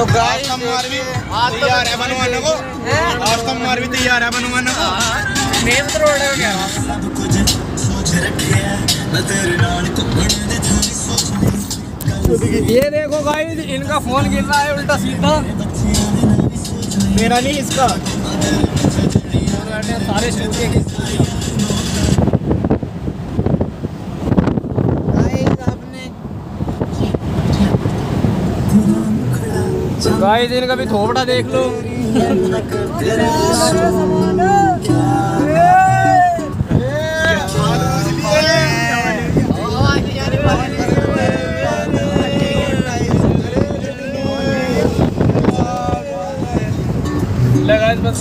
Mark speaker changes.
Speaker 1: तो गाइस
Speaker 2: तो मार भी
Speaker 1: तो
Speaker 2: तैयार है बनवाने को? आज तो मार भी तैयार है बनवाने को?
Speaker 1: नेम तो रोड है क्या? ये देखो गाइस इनका फ़ोन गिर रहा है उल्टा सीधा।
Speaker 2: मेरा नहीं इसका।
Speaker 1: सारे स्टूडियो के इस दिन का भी थोपड़ा देख लो। लगा बस